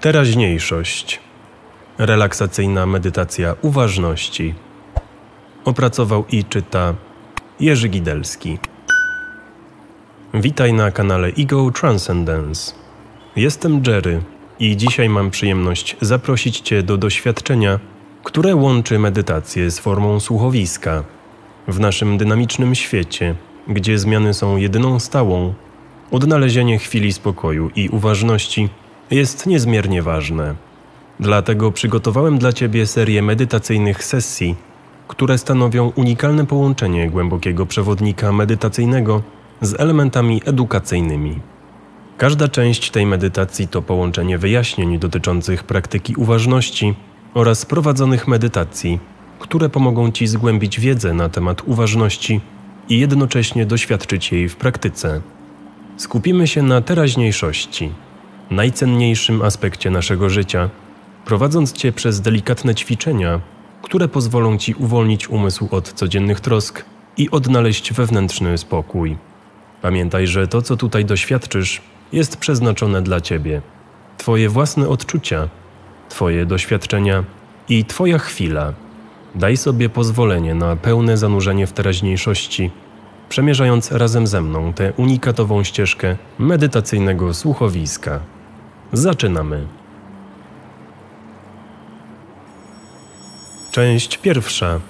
Teraźniejszość. Relaksacyjna medytacja uważności. Opracował i czyta Jerzy Gidelski. Witaj na kanale Ego Transcendence. Jestem Jerry i dzisiaj mam przyjemność zaprosić Cię do doświadczenia, które łączy medytację z formą słuchowiska. W naszym dynamicznym świecie, gdzie zmiany są jedyną stałą, odnalezienie chwili spokoju i uważności jest niezmiernie ważne. Dlatego przygotowałem dla Ciebie serię medytacyjnych sesji, które stanowią unikalne połączenie głębokiego przewodnika medytacyjnego z elementami edukacyjnymi. Każda część tej medytacji to połączenie wyjaśnień dotyczących praktyki uważności oraz prowadzonych medytacji, które pomogą Ci zgłębić wiedzę na temat uważności i jednocześnie doświadczyć jej w praktyce. Skupimy się na teraźniejszości, najcenniejszym aspekcie naszego życia, prowadząc Cię przez delikatne ćwiczenia, które pozwolą Ci uwolnić umysł od codziennych trosk i odnaleźć wewnętrzny spokój. Pamiętaj, że to, co tutaj doświadczysz, jest przeznaczone dla Ciebie. Twoje własne odczucia, Twoje doświadczenia i Twoja chwila. Daj sobie pozwolenie na pełne zanurzenie w teraźniejszości, przemierzając razem ze mną tę unikatową ścieżkę medytacyjnego słuchowiska. Zaczynamy. Część pierwsza.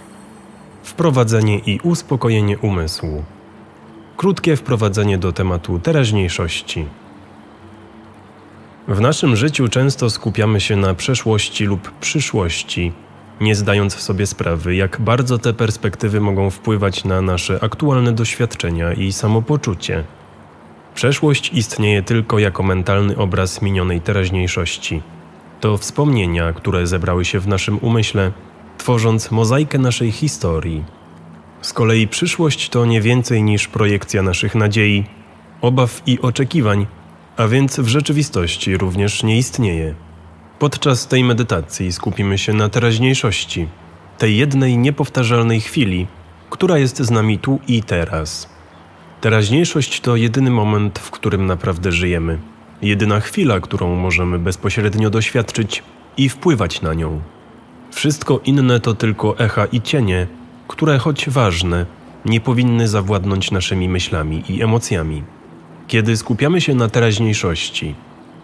Wprowadzenie i uspokojenie umysłu. Krótkie wprowadzenie do tematu teraźniejszości. W naszym życiu często skupiamy się na przeszłości lub przyszłości, nie zdając sobie sprawy, jak bardzo te perspektywy mogą wpływać na nasze aktualne doświadczenia i samopoczucie. Przeszłość istnieje tylko jako mentalny obraz minionej teraźniejszości. To wspomnienia, które zebrały się w naszym umyśle, tworząc mozaikę naszej historii. Z kolei przyszłość to nie więcej niż projekcja naszych nadziei, obaw i oczekiwań, a więc w rzeczywistości również nie istnieje. Podczas tej medytacji skupimy się na teraźniejszości, tej jednej niepowtarzalnej chwili, która jest z nami tu i teraz. Teraźniejszość to jedyny moment, w którym naprawdę żyjemy, jedyna chwila, którą możemy bezpośrednio doświadczyć i wpływać na nią. Wszystko inne to tylko echa i cienie, które, choć ważne, nie powinny zawładnąć naszymi myślami i emocjami. Kiedy skupiamy się na teraźniejszości,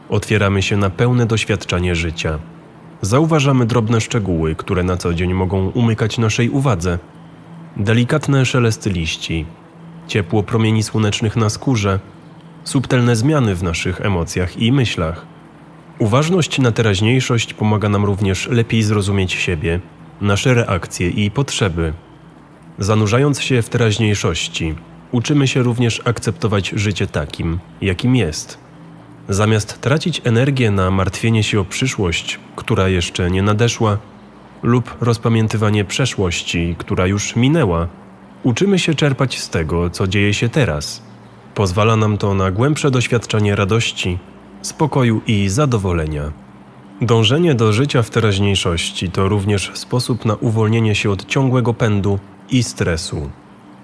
otwieramy się na pełne doświadczanie życia. Zauważamy drobne szczegóły, które na co dzień mogą umykać naszej uwadze. Delikatne szelesty liści, ciepło promieni słonecznych na skórze, subtelne zmiany w naszych emocjach i myślach. Uważność na teraźniejszość pomaga nam również lepiej zrozumieć siebie, nasze reakcje i potrzeby. Zanurzając się w teraźniejszości, uczymy się również akceptować życie takim, jakim jest. Zamiast tracić energię na martwienie się o przyszłość, która jeszcze nie nadeszła, lub rozpamiętywanie przeszłości, która już minęła, uczymy się czerpać z tego, co dzieje się teraz. Pozwala nam to na głębsze doświadczenie radości, spokoju i zadowolenia. Dążenie do życia w teraźniejszości to również sposób na uwolnienie się od ciągłego pędu i stresu.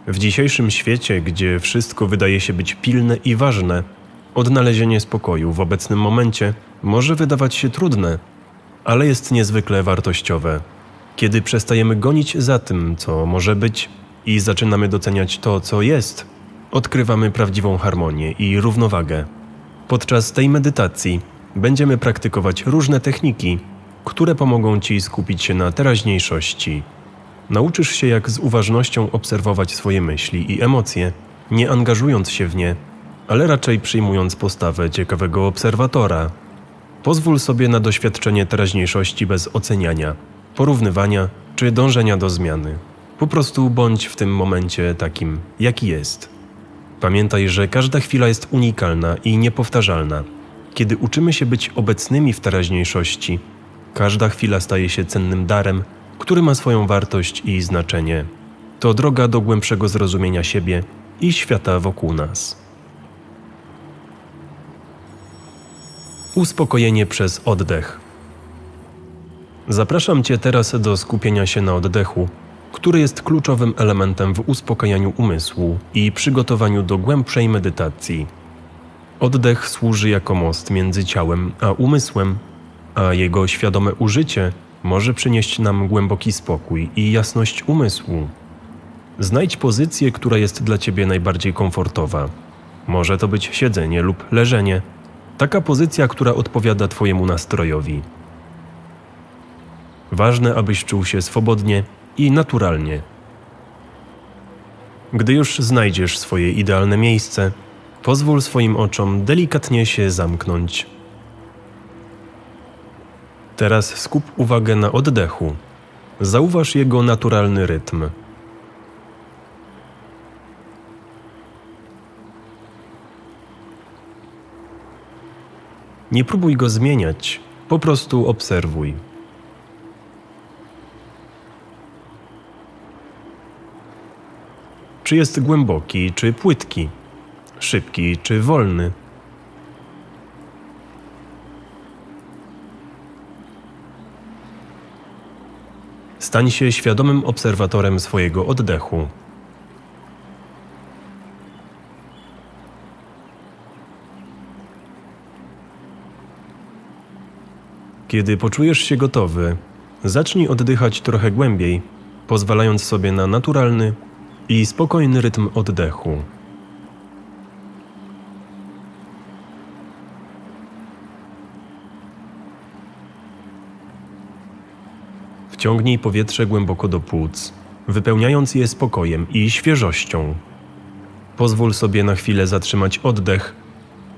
W dzisiejszym świecie, gdzie wszystko wydaje się być pilne i ważne, odnalezienie spokoju w obecnym momencie może wydawać się trudne, ale jest niezwykle wartościowe. Kiedy przestajemy gonić za tym, co może być, i zaczynamy doceniać to, co jest, odkrywamy prawdziwą harmonię i równowagę. Podczas tej medytacji będziemy praktykować różne techniki, które pomogą Ci skupić się na teraźniejszości. Nauczysz się, jak z uważnością obserwować swoje myśli i emocje, nie angażując się w nie, ale raczej przyjmując postawę ciekawego obserwatora. Pozwól sobie na doświadczenie teraźniejszości bez oceniania, porównywania czy dążenia do zmiany. Po prostu bądź w tym momencie takim, jaki jest. Pamiętaj, że każda chwila jest unikalna i niepowtarzalna. Kiedy uczymy się być obecnymi w teraźniejszości, każda chwila staje się cennym darem, który ma swoją wartość i znaczenie. To droga do głębszego zrozumienia siebie i świata wokół nas. Uspokojenie przez oddech. Zapraszam Cię teraz do skupienia się na oddechu, który jest kluczowym elementem w uspokajaniu umysłu i przygotowaniu do głębszej medytacji. Oddech służy jako most między ciałem a umysłem, a jego świadome użycie może przynieść nam głęboki spokój i jasność umysłu. Znajdź pozycję, która jest dla ciebie najbardziej komfortowa. Może to być siedzenie lub leżenie. Taka pozycja, która odpowiada Twojemu nastrojowi. Ważne, abyś czuł się swobodnie i naturalnie. Gdy już znajdziesz swoje idealne miejsce, pozwól swoim oczom delikatnie się zamknąć. Teraz skup uwagę na oddechu. Zauważ jego naturalny rytm. Nie próbuj go zmieniać, po prostu obserwuj. Czy jest głęboki, czy płytki, szybki, czy wolny? Stań się świadomym obserwatorem swojego oddechu. Kiedy poczujesz się gotowy, zacznij oddychać trochę głębiej, pozwalając sobie na naturalny i spokojny rytm oddechu. Wciągnij powietrze głęboko do płuc, wypełniając je spokojem i świeżością. Pozwól sobie na chwilę zatrzymać oddech,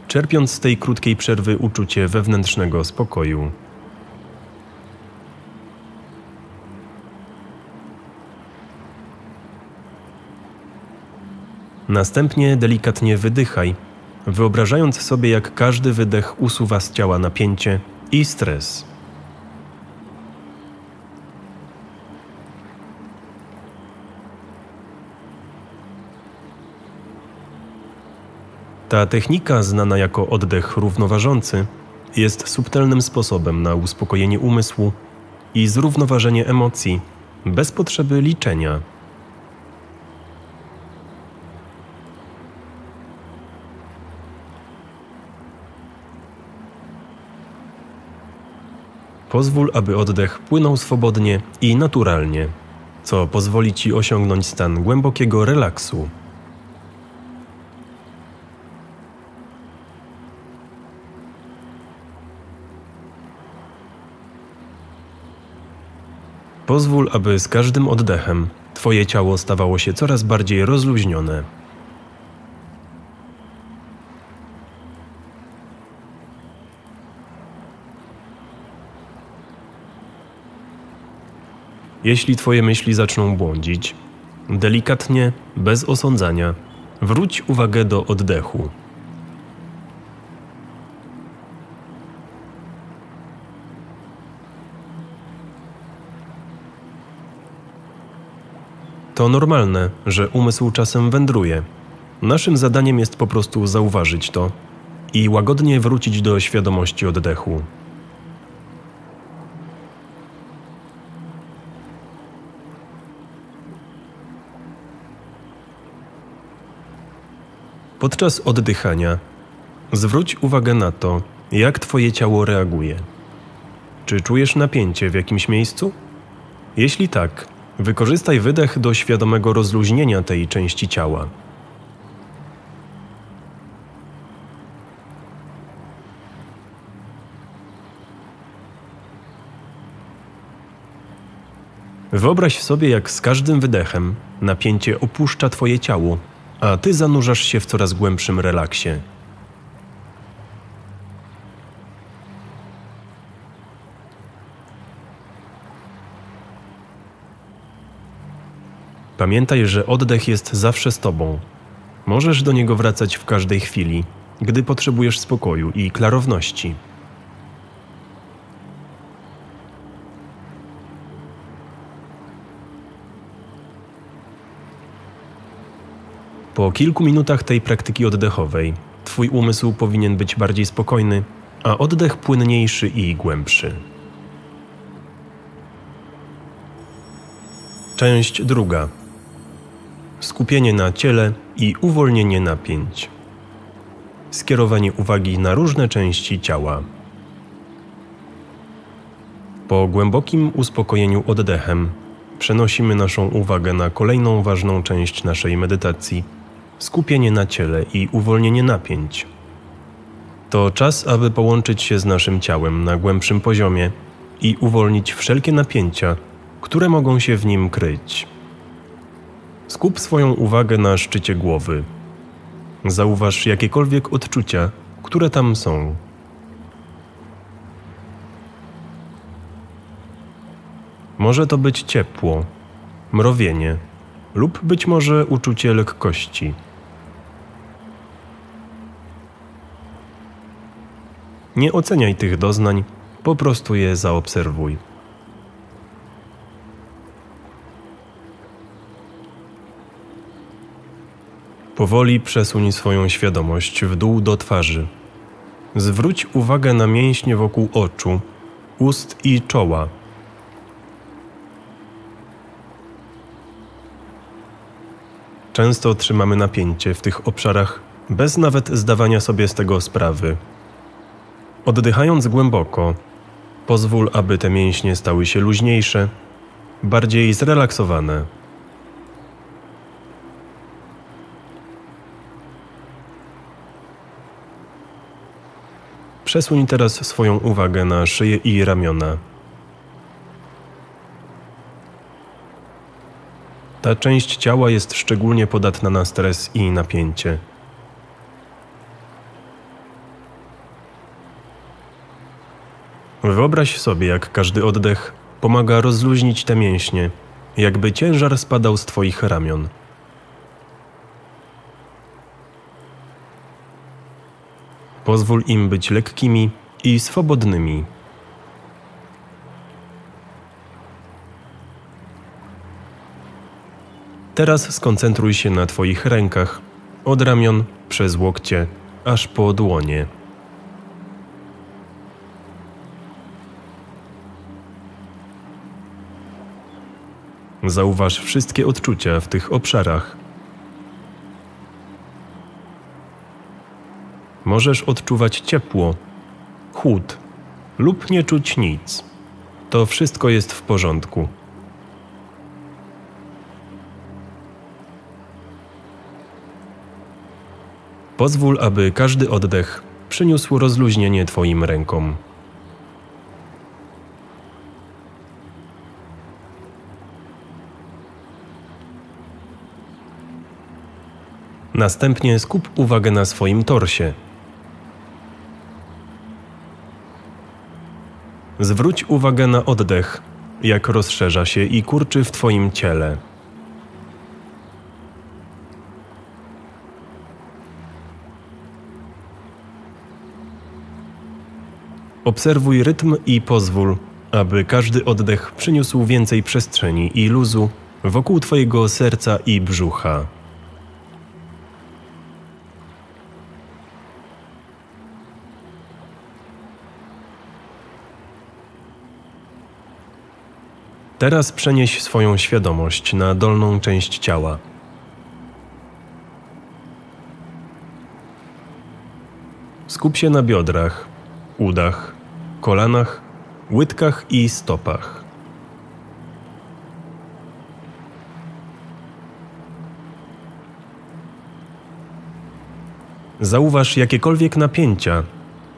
czerpiąc z tej krótkiej przerwy uczucie wewnętrznego spokoju. Następnie delikatnie wydychaj, wyobrażając sobie, jak każdy wydech usuwa z ciała napięcie i stres. Ta technika, znana jako oddech równoważący, jest subtelnym sposobem na uspokojenie umysłu i zrównoważenie emocji bez potrzeby liczenia Pozwól, aby oddech płynął swobodnie i naturalnie, co pozwoli Ci osiągnąć stan głębokiego relaksu. Pozwól, aby z każdym oddechem Twoje ciało stawało się coraz bardziej rozluźnione. Jeśli Twoje myśli zaczną błądzić, delikatnie, bez osądzania, wróć uwagę do oddechu. To normalne, że umysł czasem wędruje. Naszym zadaniem jest po prostu zauważyć to i łagodnie wrócić do świadomości oddechu. Podczas oddychania zwróć uwagę na to, jak Twoje ciało reaguje. Czy czujesz napięcie w jakimś miejscu? Jeśli tak, wykorzystaj wydech do świadomego rozluźnienia tej części ciała. Wyobraź sobie, jak z każdym wydechem napięcie opuszcza Twoje ciało a ty zanurzasz się w coraz głębszym relaksie. Pamiętaj, że oddech jest zawsze z tobą. Możesz do niego wracać w każdej chwili, gdy potrzebujesz spokoju i klarowności. Po kilku minutach tej praktyki oddechowej, Twój umysł powinien być bardziej spokojny, a oddech płynniejszy i głębszy. Część druga. Skupienie na ciele i uwolnienie napięć. Skierowanie uwagi na różne części ciała. Po głębokim uspokojeniu oddechem przenosimy naszą uwagę na kolejną ważną część naszej medytacji skupienie na ciele i uwolnienie napięć. To czas, aby połączyć się z naszym ciałem na głębszym poziomie i uwolnić wszelkie napięcia, które mogą się w nim kryć. Skup swoją uwagę na szczycie głowy. Zauważ jakiekolwiek odczucia, które tam są. Może to być ciepło, mrowienie lub być może uczucie lekkości. Nie oceniaj tych doznań, po prostu je zaobserwuj. Powoli przesuń swoją świadomość w dół do twarzy. Zwróć uwagę na mięśnie wokół oczu, ust i czoła. Często trzymamy napięcie w tych obszarach bez nawet zdawania sobie z tego sprawy. Oddychając głęboko, pozwól, aby te mięśnie stały się luźniejsze, bardziej zrelaksowane. Przesuń teraz swoją uwagę na szyję i ramiona. Ta część ciała jest szczególnie podatna na stres i napięcie. Wyobraź sobie, jak każdy oddech pomaga rozluźnić te mięśnie, jakby ciężar spadał z Twoich ramion. Pozwól im być lekkimi i swobodnymi. Teraz skoncentruj się na Twoich rękach, od ramion przez łokcie aż po dłonie. Zauważ wszystkie odczucia w tych obszarach. Możesz odczuwać ciepło, chłód lub nie czuć nic. To wszystko jest w porządku. Pozwól, aby każdy oddech przyniósł rozluźnienie Twoim rękom. Następnie skup uwagę na swoim torsie. Zwróć uwagę na oddech, jak rozszerza się i kurczy w Twoim ciele. Obserwuj rytm i pozwól, aby każdy oddech przyniósł więcej przestrzeni i luzu wokół Twojego serca i brzucha. Teraz przenieś swoją świadomość na dolną część ciała. Skup się na biodrach, udach, kolanach, łydkach i stopach. Zauważ jakiekolwiek napięcia,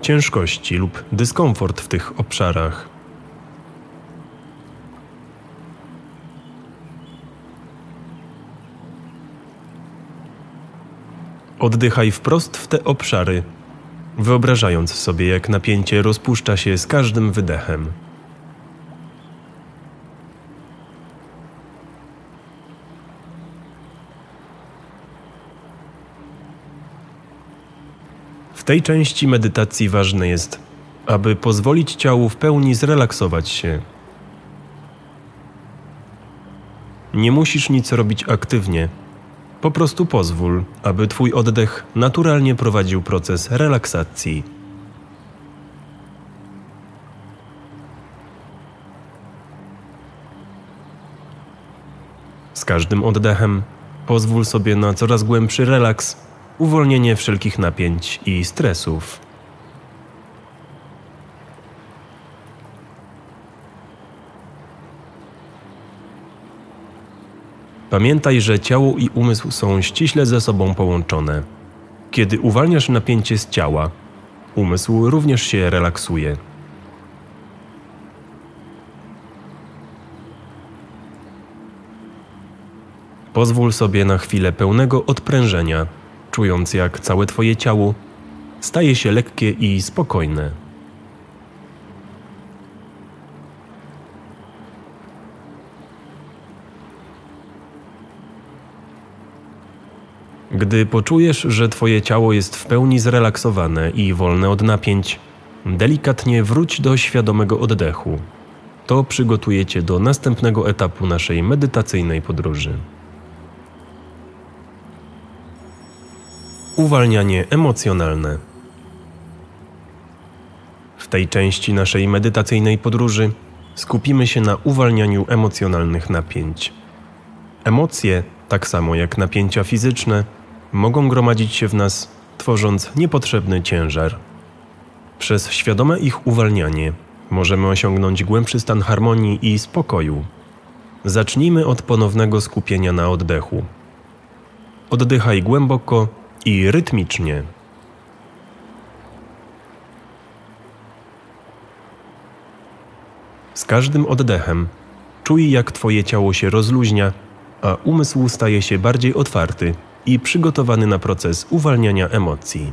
ciężkości lub dyskomfort w tych obszarach. Oddychaj wprost w te obszary, wyobrażając sobie, jak napięcie rozpuszcza się z każdym wydechem. W tej części medytacji ważne jest, aby pozwolić ciału w pełni zrelaksować się. Nie musisz nic robić aktywnie po prostu pozwól, aby Twój oddech naturalnie prowadził proces relaksacji. Z każdym oddechem pozwól sobie na coraz głębszy relaks, uwolnienie wszelkich napięć i stresów. Pamiętaj, że ciało i umysł są ściśle ze sobą połączone. Kiedy uwalniasz napięcie z ciała, umysł również się relaksuje. Pozwól sobie na chwilę pełnego odprężenia, czując jak całe Twoje ciało staje się lekkie i spokojne. Gdy poczujesz, że Twoje ciało jest w pełni zrelaksowane i wolne od napięć, delikatnie wróć do świadomego oddechu. To przygotuje Cię do następnego etapu naszej medytacyjnej podróży. Uwalnianie emocjonalne. W tej części naszej medytacyjnej podróży skupimy się na uwalnianiu emocjonalnych napięć. Emocje, tak samo jak napięcia fizyczne, mogą gromadzić się w nas, tworząc niepotrzebny ciężar. Przez świadome ich uwalnianie możemy osiągnąć głębszy stan harmonii i spokoju. Zacznijmy od ponownego skupienia na oddechu. Oddychaj głęboko i rytmicznie. Z każdym oddechem czuj, jak Twoje ciało się rozluźnia, a umysł staje się bardziej otwarty i przygotowany na proces uwalniania emocji.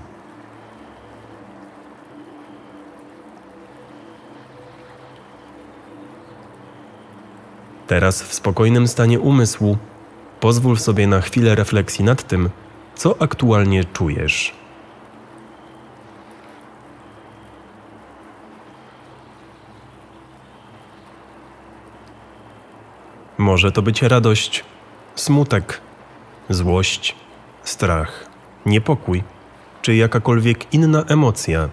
Teraz w spokojnym stanie umysłu pozwól sobie na chwilę refleksji nad tym, co aktualnie czujesz. Może to być radość, smutek, złość, strach, niepokój czy jakakolwiek inna emocja.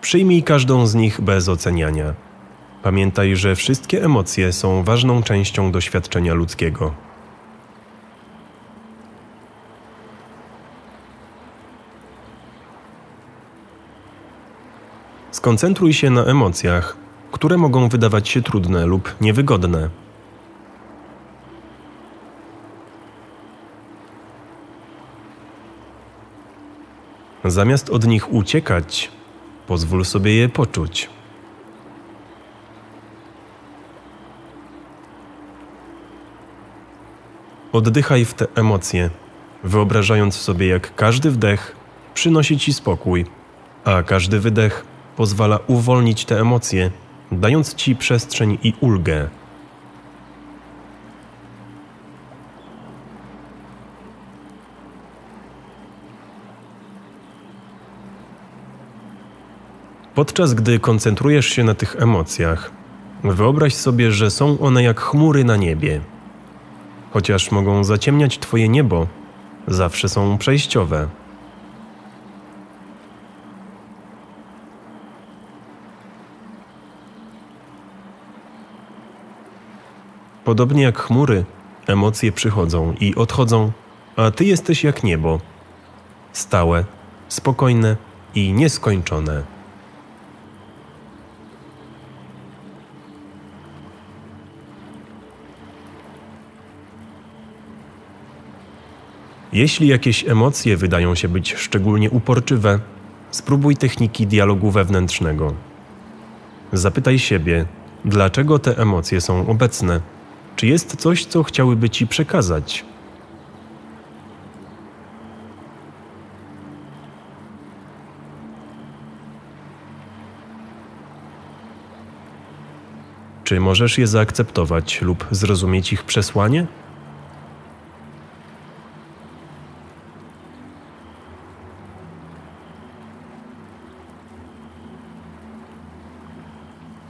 Przyjmij każdą z nich bez oceniania. Pamiętaj, że wszystkie emocje są ważną częścią doświadczenia ludzkiego. Skoncentruj się na emocjach, które mogą wydawać się trudne lub niewygodne. Zamiast od nich uciekać, pozwól sobie je poczuć. Oddychaj w te emocje, wyobrażając sobie, jak każdy wdech przynosi ci spokój, a każdy wydech pozwala uwolnić te emocje, dając ci przestrzeń i ulgę. Podczas gdy koncentrujesz się na tych emocjach, wyobraź sobie, że są one jak chmury na niebie. Chociaż mogą zaciemniać Twoje niebo, zawsze są przejściowe. Podobnie jak chmury, emocje przychodzą i odchodzą, a Ty jesteś jak niebo stałe, spokojne i nieskończone. Jeśli jakieś emocje wydają się być szczególnie uporczywe, spróbuj techniki dialogu wewnętrznego. Zapytaj siebie, dlaczego te emocje są obecne. Czy jest coś, co chciałyby ci przekazać? Czy możesz je zaakceptować lub zrozumieć ich przesłanie?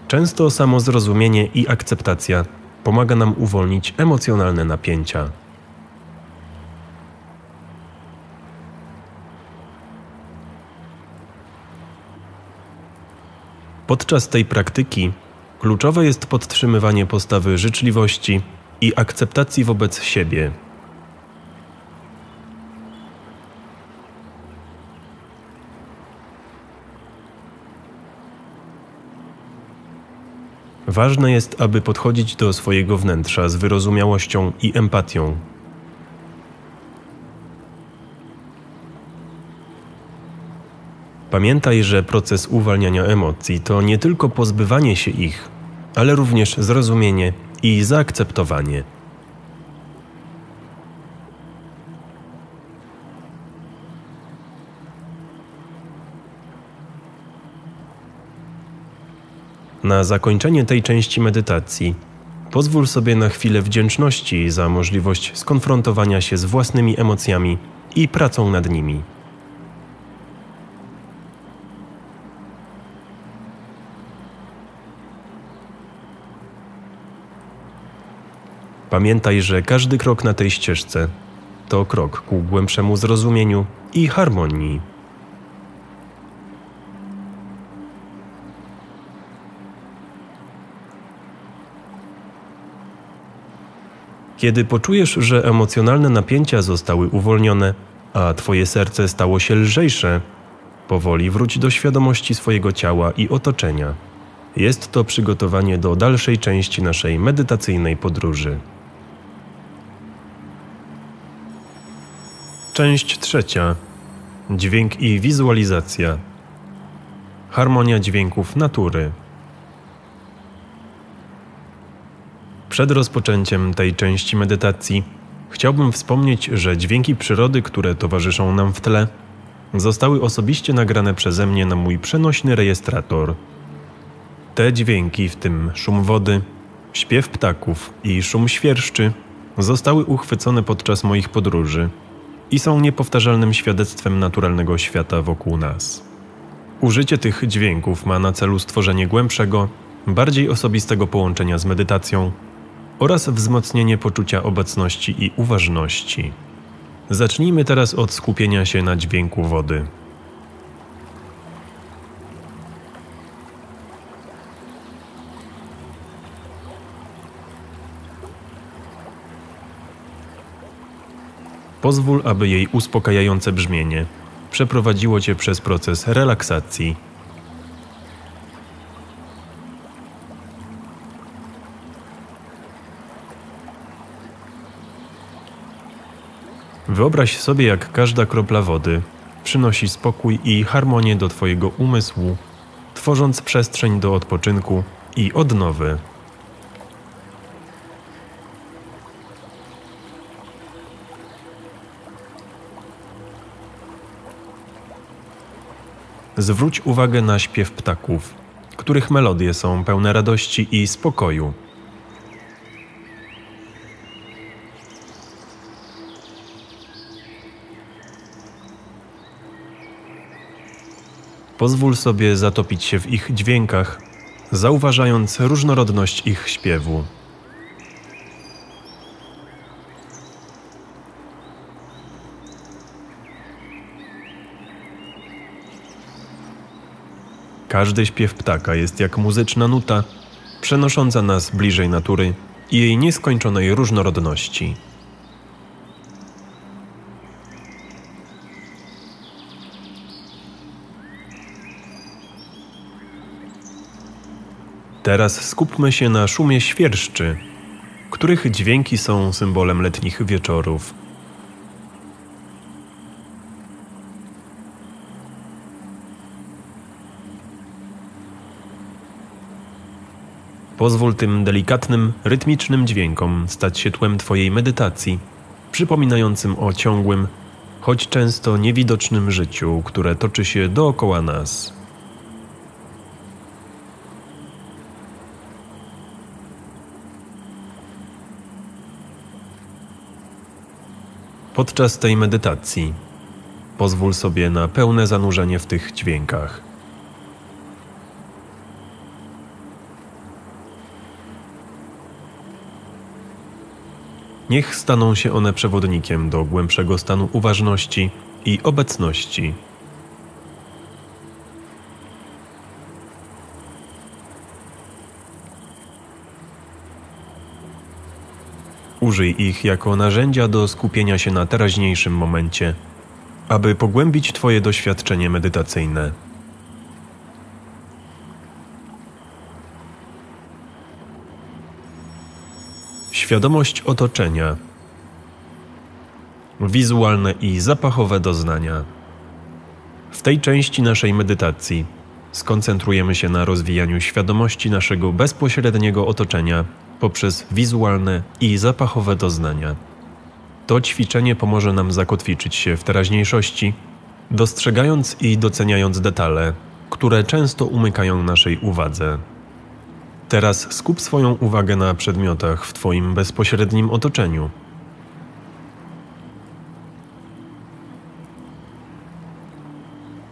Często samo zrozumienie i akceptacja pomaga nam uwolnić emocjonalne napięcia. Podczas tej praktyki kluczowe jest podtrzymywanie postawy życzliwości i akceptacji wobec siebie Ważne jest, aby podchodzić do swojego wnętrza z wyrozumiałością i empatią. Pamiętaj, że proces uwalniania emocji to nie tylko pozbywanie się ich, ale również zrozumienie i zaakceptowanie. Na zakończenie tej części medytacji pozwól sobie na chwilę wdzięczności za możliwość skonfrontowania się z własnymi emocjami i pracą nad nimi. Pamiętaj, że każdy krok na tej ścieżce to krok ku głębszemu zrozumieniu i harmonii. Kiedy poczujesz, że emocjonalne napięcia zostały uwolnione, a Twoje serce stało się lżejsze, powoli wróć do świadomości swojego ciała i otoczenia. Jest to przygotowanie do dalszej części naszej medytacyjnej podróży. Część trzecia. Dźwięk i wizualizacja. Harmonia dźwięków natury. Przed rozpoczęciem tej części medytacji chciałbym wspomnieć, że dźwięki przyrody, które towarzyszą nam w tle, zostały osobiście nagrane przeze mnie na mój przenośny rejestrator. Te dźwięki, w tym szum wody, śpiew ptaków i szum świerszczy, zostały uchwycone podczas moich podróży i są niepowtarzalnym świadectwem naturalnego świata wokół nas. Użycie tych dźwięków ma na celu stworzenie głębszego, bardziej osobistego połączenia z medytacją oraz wzmocnienie poczucia obecności i uważności. Zacznijmy teraz od skupienia się na dźwięku wody. Pozwól, aby jej uspokajające brzmienie przeprowadziło cię przez proces relaksacji Wyobraź sobie, jak każda kropla wody przynosi spokój i harmonię do Twojego umysłu, tworząc przestrzeń do odpoczynku i odnowy. Zwróć uwagę na śpiew ptaków, których melodie są pełne radości i spokoju. Pozwól sobie zatopić się w ich dźwiękach, zauważając różnorodność ich śpiewu. Każdy śpiew ptaka jest jak muzyczna nuta, przenosząca nas bliżej natury i jej nieskończonej różnorodności. Teraz skupmy się na szumie świerszczy, których dźwięki są symbolem letnich wieczorów. Pozwól tym delikatnym, rytmicznym dźwiękom stać się tłem Twojej medytacji, przypominającym o ciągłym, choć często niewidocznym życiu, które toczy się dookoła nas. Podczas tej medytacji pozwól sobie na pełne zanurzenie w tych dźwiękach. Niech staną się one przewodnikiem do głębszego stanu uważności i obecności Użyj ich jako narzędzia do skupienia się na teraźniejszym momencie, aby pogłębić Twoje doświadczenie medytacyjne. Świadomość otoczenia. Wizualne i zapachowe doznania. W tej części naszej medytacji skoncentrujemy się na rozwijaniu świadomości naszego bezpośredniego otoczenia poprzez wizualne i zapachowe doznania. To ćwiczenie pomoże nam zakotwiczyć się w teraźniejszości, dostrzegając i doceniając detale, które często umykają naszej uwadze. Teraz skup swoją uwagę na przedmiotach w Twoim bezpośrednim otoczeniu.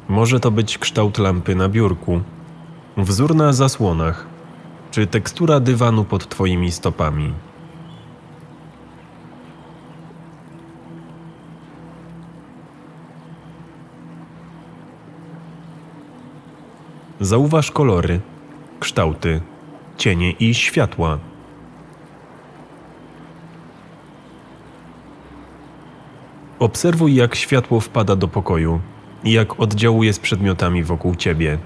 Może to być kształt lampy na biurku, wzór na zasłonach, czy tekstura dywanu pod Twoimi stopami. Zauważ kolory, kształty, cienie i światła. Obserwuj, jak światło wpada do pokoju i jak oddziałuje z przedmiotami wokół ciebie.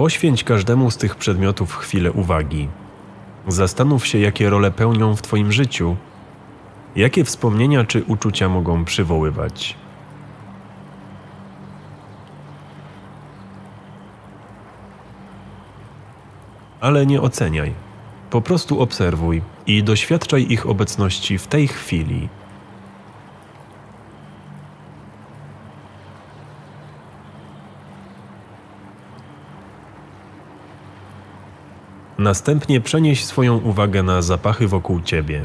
Poświęć każdemu z tych przedmiotów chwilę uwagi. Zastanów się, jakie role pełnią w Twoim życiu, jakie wspomnienia czy uczucia mogą przywoływać. Ale nie oceniaj. Po prostu obserwuj i doświadczaj ich obecności w tej chwili. Następnie przenieś swoją uwagę na zapachy wokół ciebie.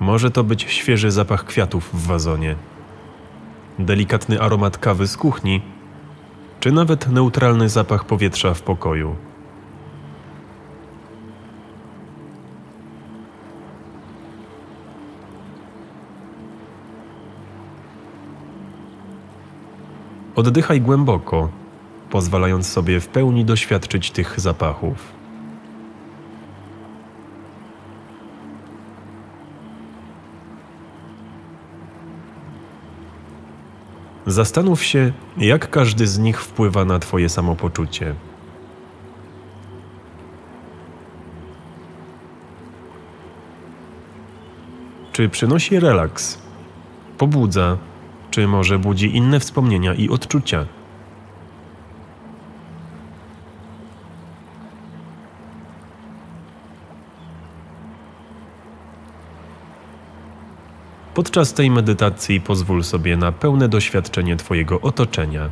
Może to być świeży zapach kwiatów w wazonie, delikatny aromat kawy z kuchni, czy nawet neutralny zapach powietrza w pokoju. Oddychaj głęboko, pozwalając sobie w pełni doświadczyć tych zapachów. Zastanów się, jak każdy z nich wpływa na Twoje samopoczucie. Czy przynosi relaks, pobudza, czy może budzi inne wspomnienia i odczucia? Podczas tej medytacji pozwól sobie na pełne doświadczenie Twojego otoczenia.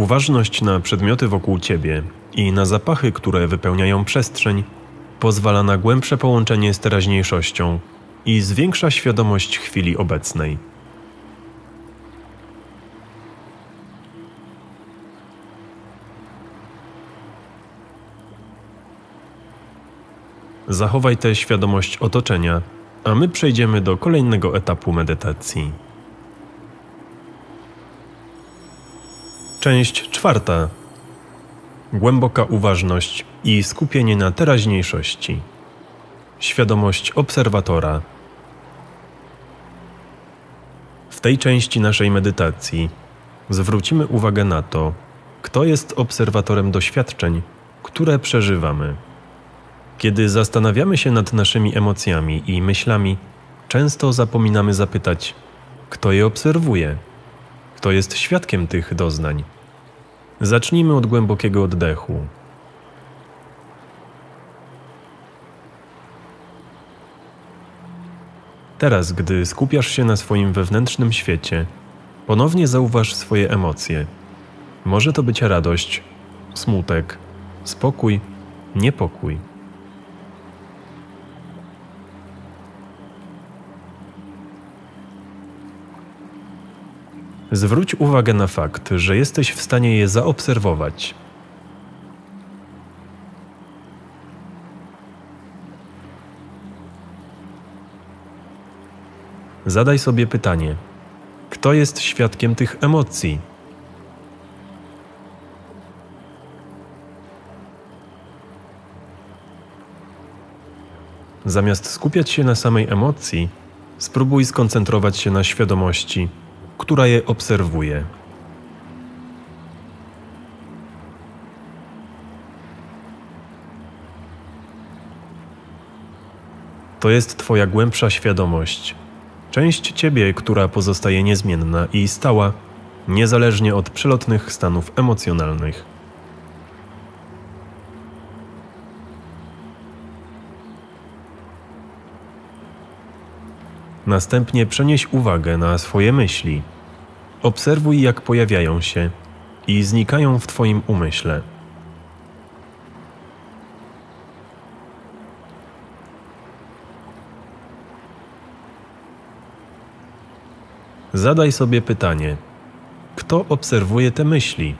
Uważność na przedmioty wokół Ciebie i na zapachy, które wypełniają przestrzeń, pozwala na głębsze połączenie z teraźniejszością i zwiększa świadomość chwili obecnej. Zachowaj tę świadomość otoczenia, a my przejdziemy do kolejnego etapu medytacji. Część czwarta. Głęboka uważność i skupienie na teraźniejszości. Świadomość obserwatora. W tej części naszej medytacji zwrócimy uwagę na to, kto jest obserwatorem doświadczeń, które przeżywamy. Kiedy zastanawiamy się nad naszymi emocjami i myślami, często zapominamy zapytać, kto je obserwuje, kto jest świadkiem tych doznań. Zacznijmy od głębokiego oddechu. Teraz, gdy skupiasz się na swoim wewnętrznym świecie, ponownie zauważ swoje emocje. Może to być radość, smutek, spokój, niepokój. Zwróć uwagę na fakt, że jesteś w stanie je zaobserwować. Zadaj sobie pytanie: kto jest świadkiem tych emocji? Zamiast skupiać się na samej emocji, spróbuj skoncentrować się na świadomości która je obserwuje. To jest Twoja głębsza świadomość, część Ciebie, która pozostaje niezmienna i stała, niezależnie od przelotnych stanów emocjonalnych. Następnie przenieś uwagę na swoje myśli. Obserwuj, jak pojawiają się i znikają w Twoim umyśle. Zadaj sobie pytanie: kto obserwuje te myśli?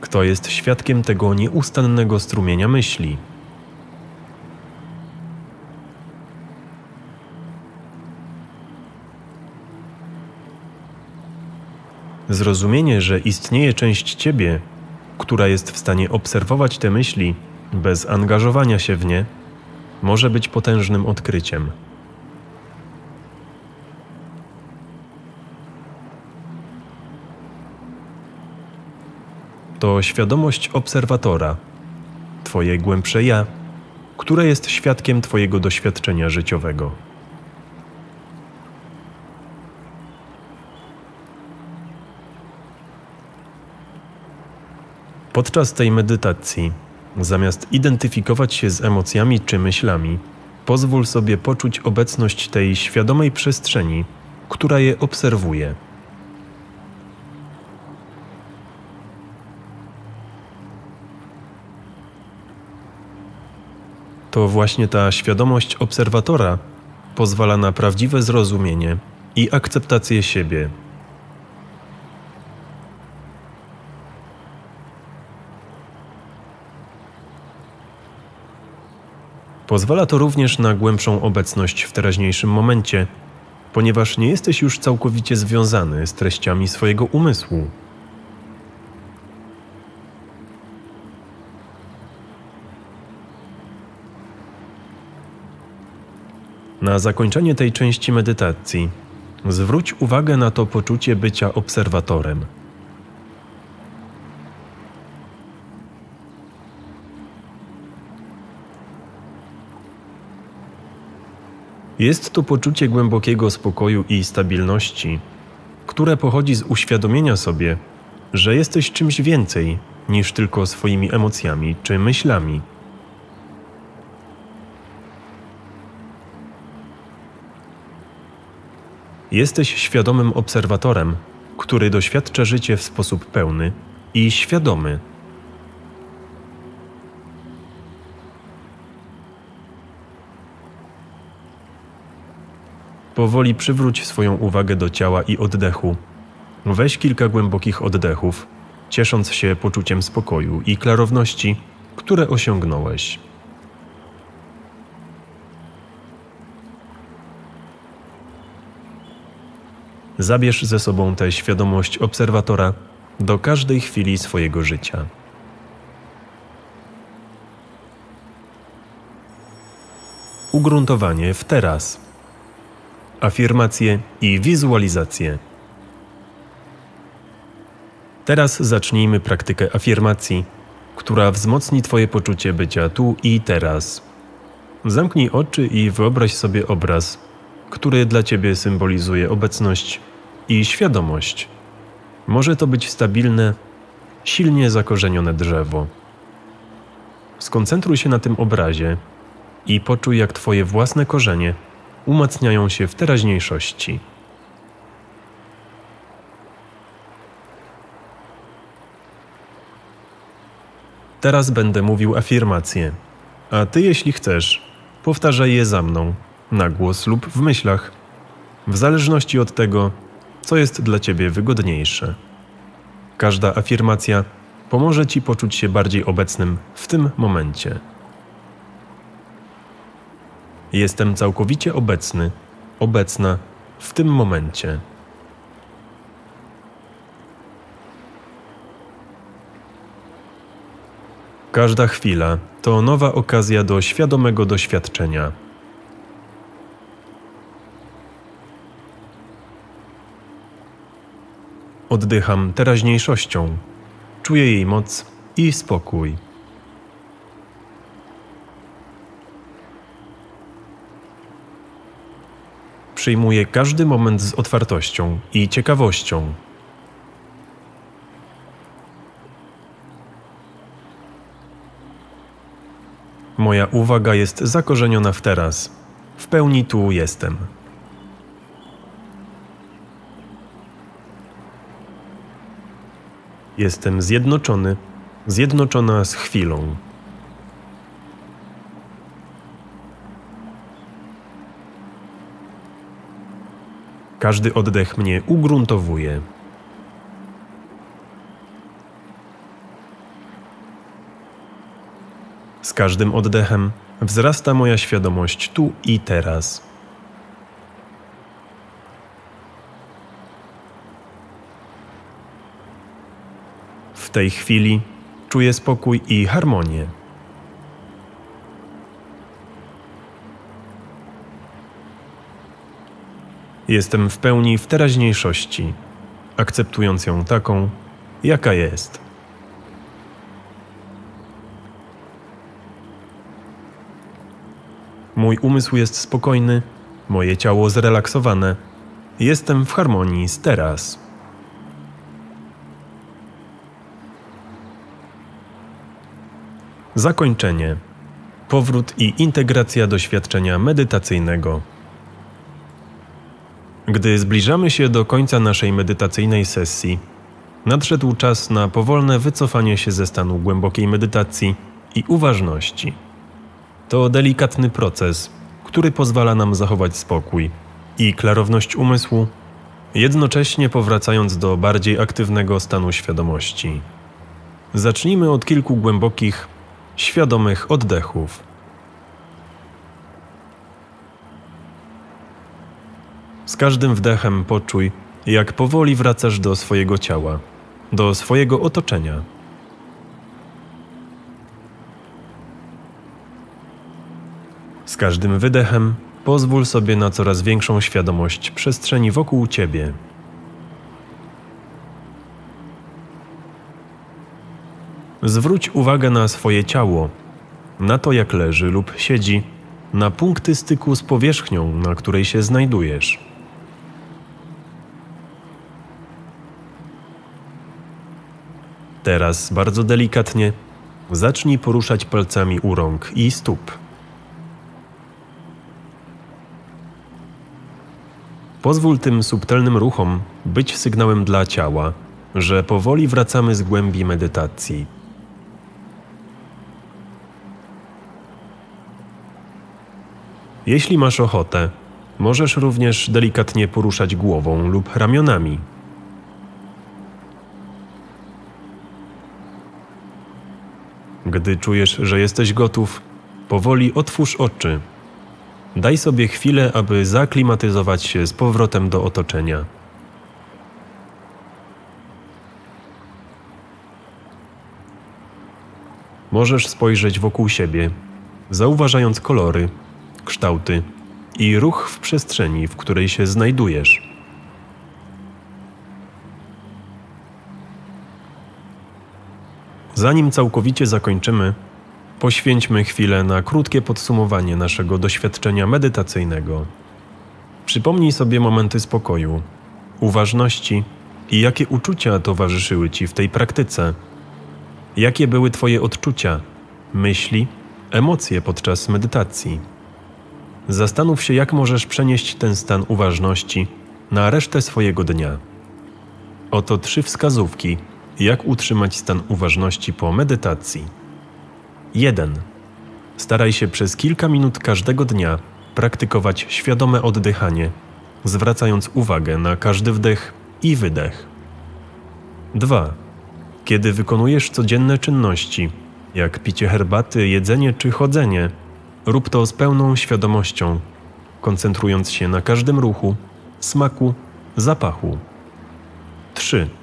Kto jest świadkiem tego nieustannego strumienia myśli? Zrozumienie, że istnieje część ciebie, która jest w stanie obserwować te myśli bez angażowania się w nie, może być potężnym odkryciem. To świadomość obserwatora, Twoje głębsze ja, które jest świadkiem Twojego doświadczenia życiowego. Podczas tej medytacji, zamiast identyfikować się z emocjami czy myślami, pozwól sobie poczuć obecność tej świadomej przestrzeni, która je obserwuje. To właśnie ta świadomość obserwatora pozwala na prawdziwe zrozumienie i akceptację siebie Pozwala to również na głębszą obecność w teraźniejszym momencie, ponieważ nie jesteś już całkowicie związany z treściami swojego umysłu. Na zakończenie tej części medytacji zwróć uwagę na to poczucie bycia obserwatorem. Jest to poczucie głębokiego spokoju i stabilności, które pochodzi z uświadomienia sobie, że jesteś czymś więcej niż tylko swoimi emocjami czy myślami. Jesteś świadomym obserwatorem, który doświadcza życie w sposób pełny i świadomy Powoli przywróć swoją uwagę do ciała i oddechu. Weź kilka głębokich oddechów, ciesząc się poczuciem spokoju i klarowności, które osiągnąłeś. Zabierz ze sobą tę świadomość obserwatora do każdej chwili swojego życia. Ugruntowanie w teraz afirmacje i wizualizacje. Teraz zacznijmy praktykę afirmacji, która wzmocni Twoje poczucie bycia tu i teraz. Zamknij oczy i wyobraź sobie obraz, który dla Ciebie symbolizuje obecność i świadomość. Może to być stabilne, silnie zakorzenione drzewo. Skoncentruj się na tym obrazie i poczuj, jak Twoje własne korzenie umacniają się w teraźniejszości. Teraz będę mówił afirmacje, a ty, jeśli chcesz, powtarzaj je za mną, na głos lub w myślach, w zależności od tego, co jest dla ciebie wygodniejsze. Każda afirmacja pomoże ci poczuć się bardziej obecnym w tym momencie. Jestem całkowicie obecny, obecna w tym momencie. Każda chwila to nowa okazja do świadomego doświadczenia. Oddycham teraźniejszością, czuję jej moc i spokój. Przyjmuję każdy moment z otwartością i ciekawością. Moja uwaga jest zakorzeniona w teraz. W pełni tu jestem. Jestem zjednoczony, zjednoczona z chwilą. Każdy oddech mnie ugruntowuje. Z każdym oddechem wzrasta moja świadomość tu i teraz. W tej chwili czuję spokój i harmonię. Jestem w pełni w teraźniejszości, akceptując ją taką, jaka jest. Mój umysł jest spokojny, moje ciało zrelaksowane. Jestem w harmonii z teraz. Zakończenie. Powrót i integracja doświadczenia medytacyjnego. Gdy zbliżamy się do końca naszej medytacyjnej sesji, nadszedł czas na powolne wycofanie się ze stanu głębokiej medytacji i uważności. To delikatny proces, który pozwala nam zachować spokój i klarowność umysłu, jednocześnie powracając do bardziej aktywnego stanu świadomości. Zacznijmy od kilku głębokich, świadomych oddechów. Z każdym wdechem poczuj, jak powoli wracasz do swojego ciała, do swojego otoczenia. Z każdym wydechem pozwól sobie na coraz większą świadomość przestrzeni wokół ciebie. Zwróć uwagę na swoje ciało, na to jak leży lub siedzi, na punkty styku z powierzchnią, na której się znajdujesz. Teraz bardzo delikatnie zacznij poruszać palcami u rąk i stóp. Pozwól tym subtelnym ruchom być sygnałem dla ciała, że powoli wracamy z głębi medytacji. Jeśli masz ochotę, możesz również delikatnie poruszać głową lub ramionami. Gdy czujesz, że jesteś gotów, powoli otwórz oczy. Daj sobie chwilę, aby zaklimatyzować się z powrotem do otoczenia. Możesz spojrzeć wokół siebie, zauważając kolory, kształty i ruch w przestrzeni, w której się znajdujesz. Zanim całkowicie zakończymy, poświęćmy chwilę na krótkie podsumowanie naszego doświadczenia medytacyjnego. Przypomnij sobie momenty spokoju, uważności i jakie uczucia towarzyszyły Ci w tej praktyce. Jakie były Twoje odczucia, myśli, emocje podczas medytacji. Zastanów się, jak możesz przenieść ten stan uważności na resztę swojego dnia. Oto trzy wskazówki, jak utrzymać stan uważności po medytacji. 1. Staraj się przez kilka minut każdego dnia praktykować świadome oddychanie, zwracając uwagę na każdy wdech i wydech. 2. Kiedy wykonujesz codzienne czynności, jak picie herbaty, jedzenie czy chodzenie, rób to z pełną świadomością, koncentrując się na każdym ruchu, smaku, zapachu. 3.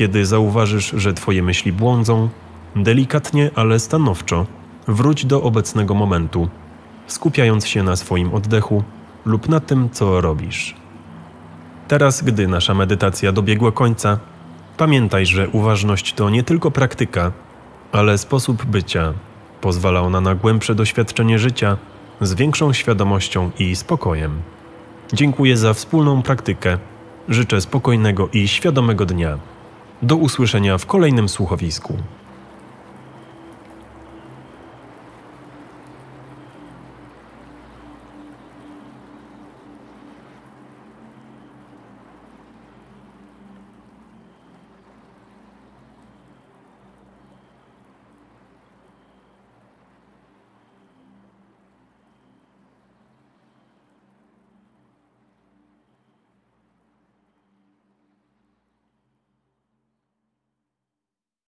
Kiedy zauważysz, że Twoje myśli błądzą, delikatnie, ale stanowczo wróć do obecnego momentu, skupiając się na swoim oddechu lub na tym, co robisz. Teraz, gdy nasza medytacja dobiegła końca, Pamiętaj, że uważność to nie tylko praktyka, ale sposób bycia. Pozwala ona na głębsze doświadczenie życia z większą świadomością i spokojem. Dziękuję za wspólną praktykę. Życzę spokojnego i świadomego dnia. Do usłyszenia w kolejnym słuchowisku.